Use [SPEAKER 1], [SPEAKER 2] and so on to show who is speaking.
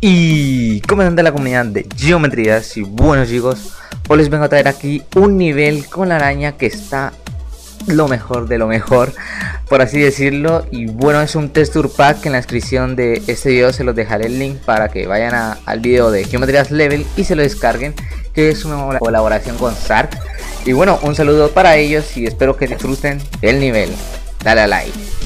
[SPEAKER 1] Y de la comunidad de geometrías y buenos chicos, hoy les vengo a traer aquí un nivel con la araña que está lo mejor de lo mejor, por así decirlo. Y bueno, es un texture pack que en la descripción de este video se los dejaré el link para que vayan al video de geometrías level y se lo descarguen, que es una colaboración con Sark. Y bueno, un saludo para ellos y espero que disfruten del nivel. Dale a like.